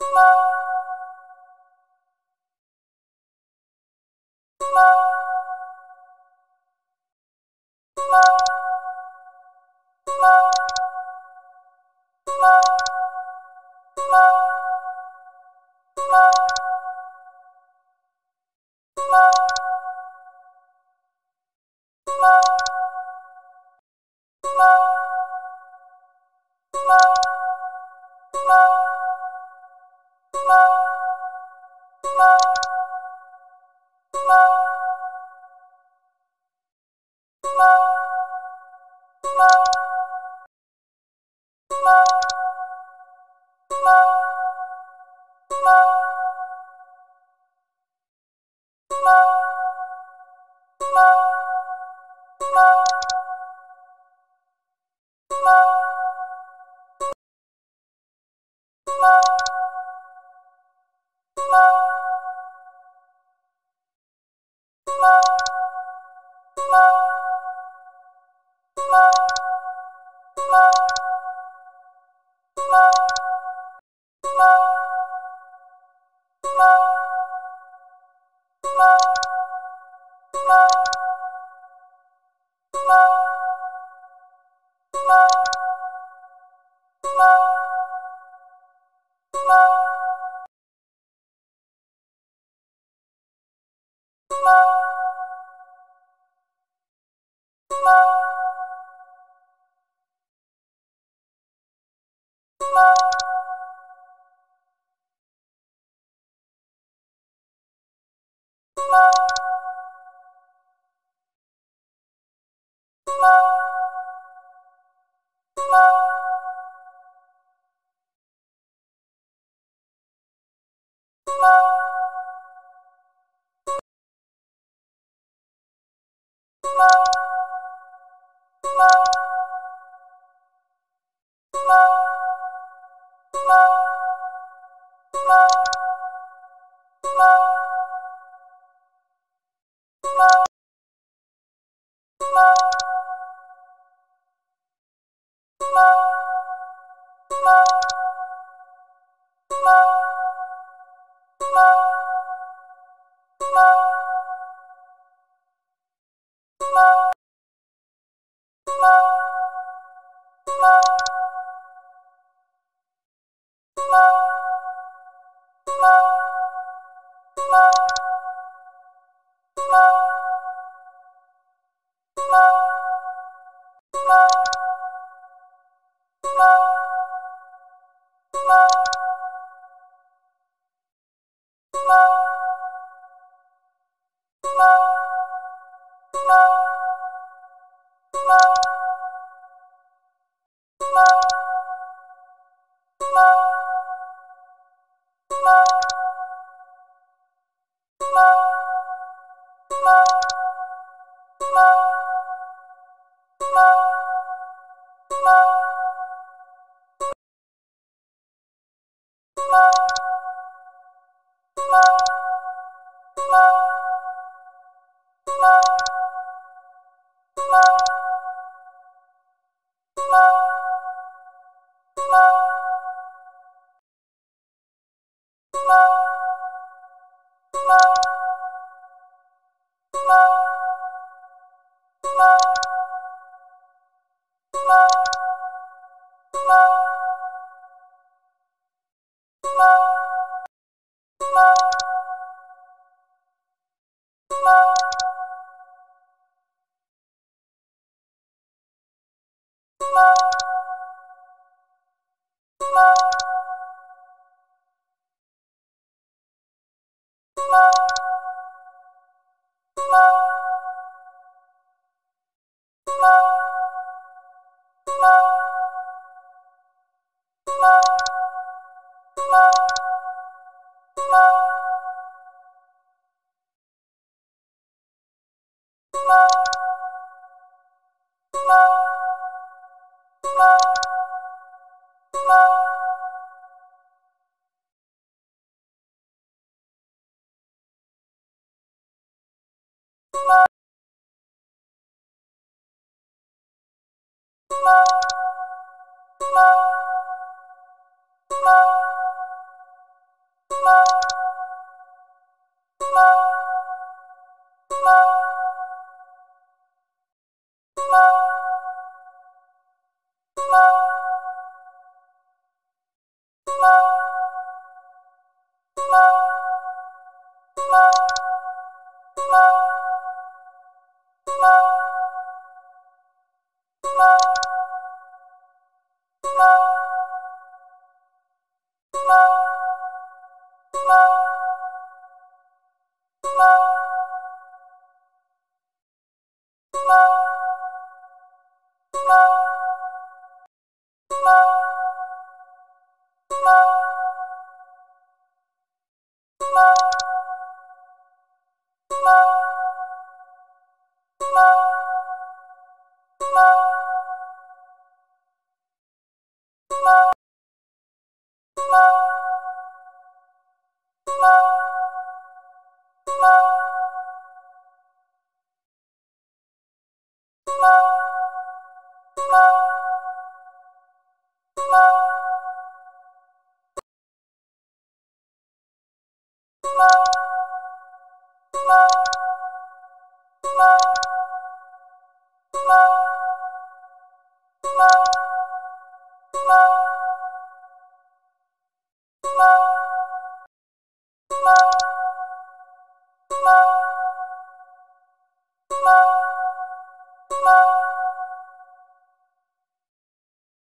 Bye. you.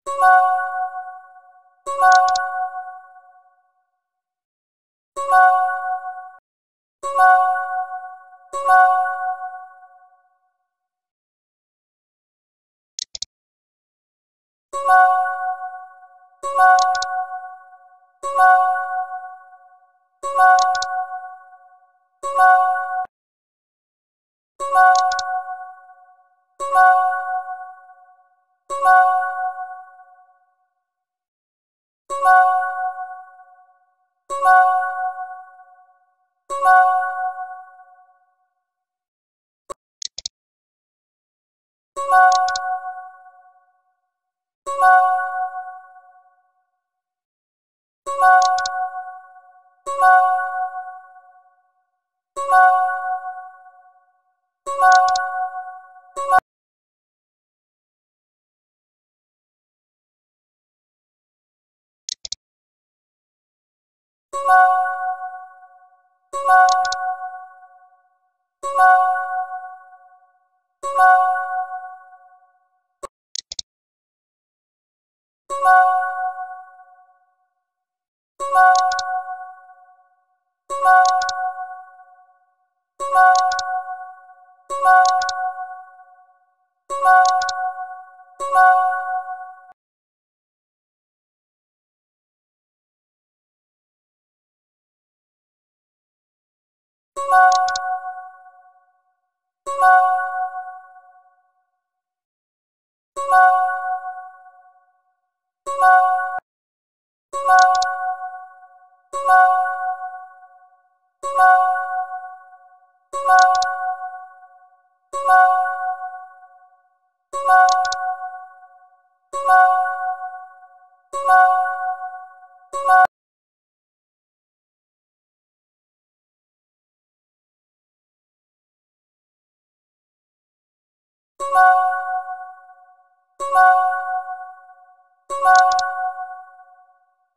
Thank you.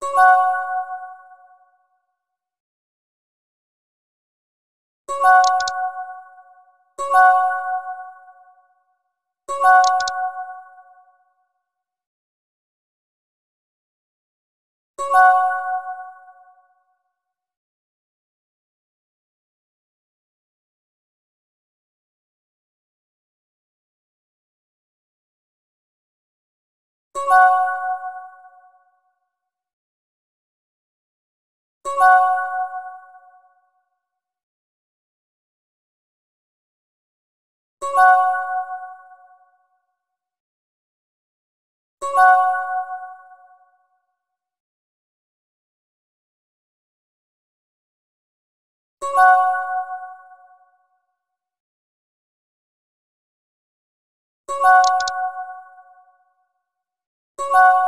you Thank you.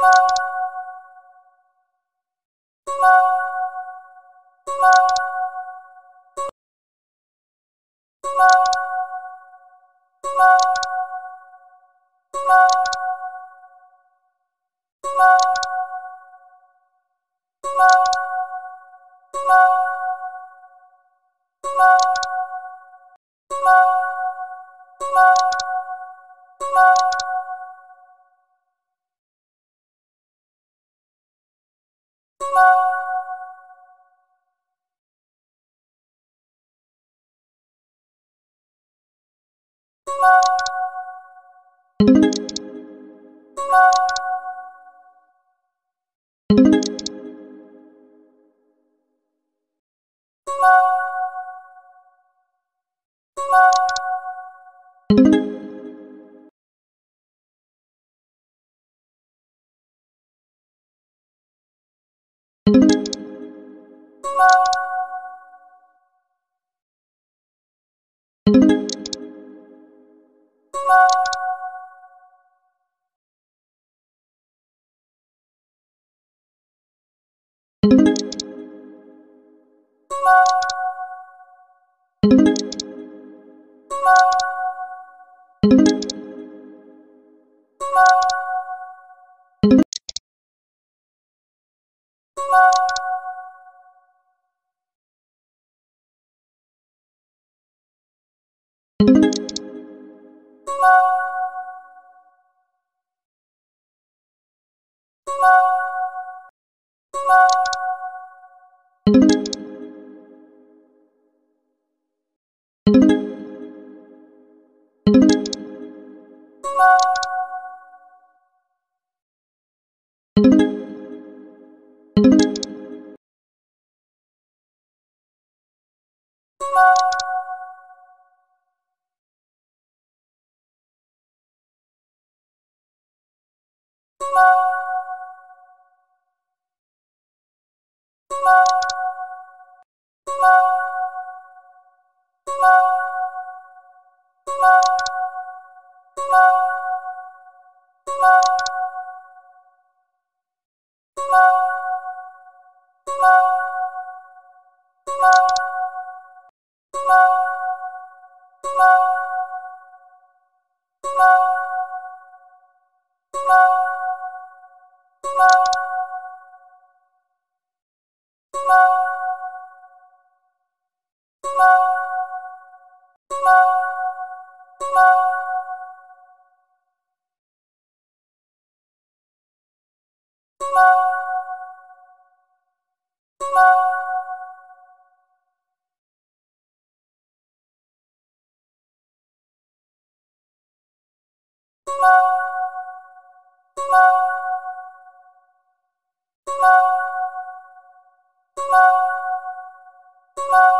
Thank you. you.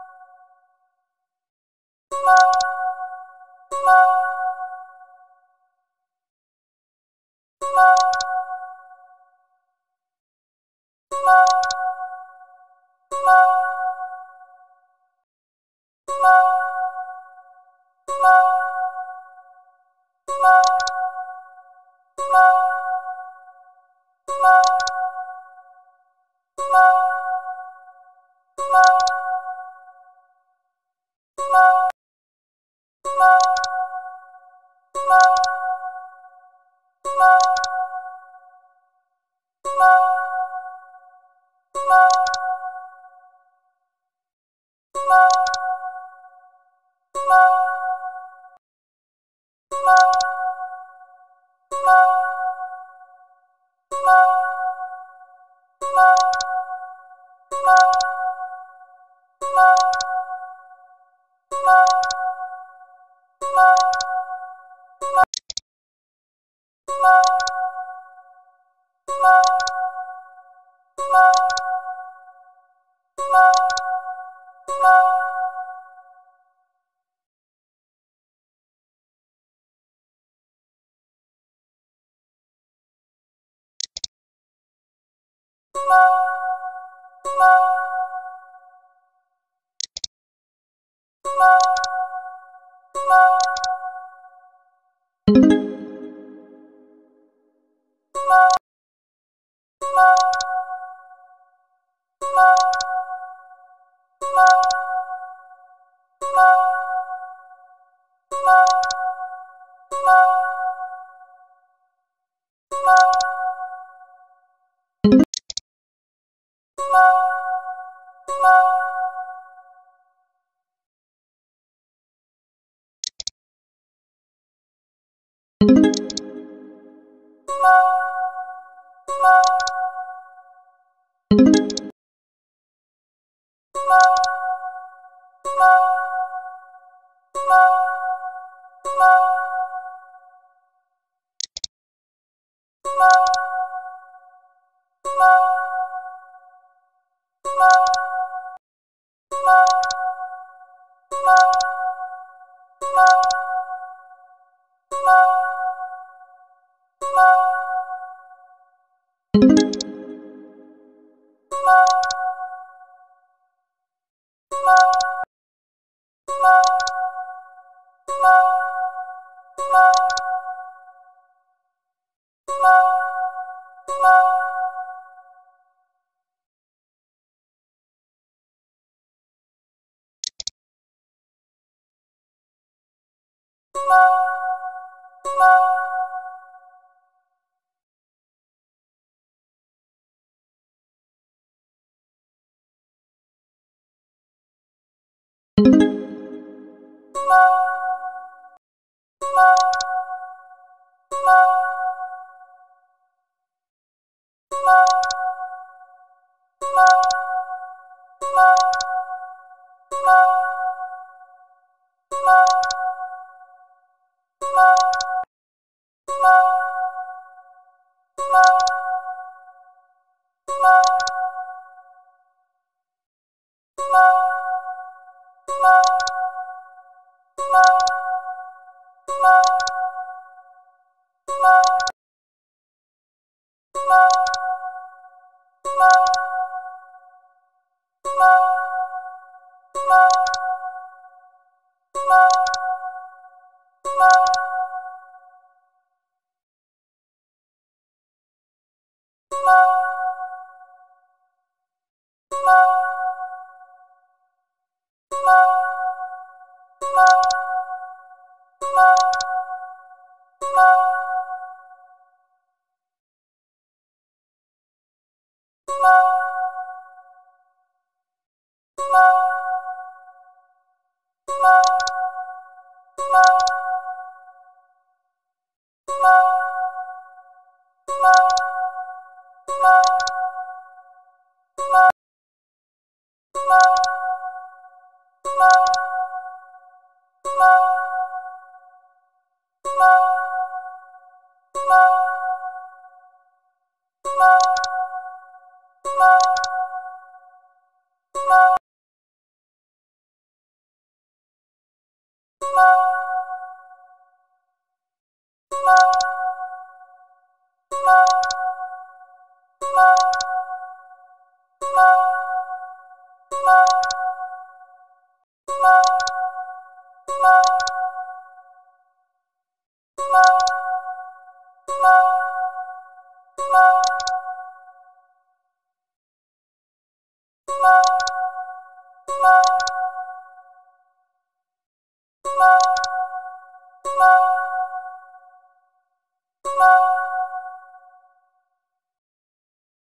Música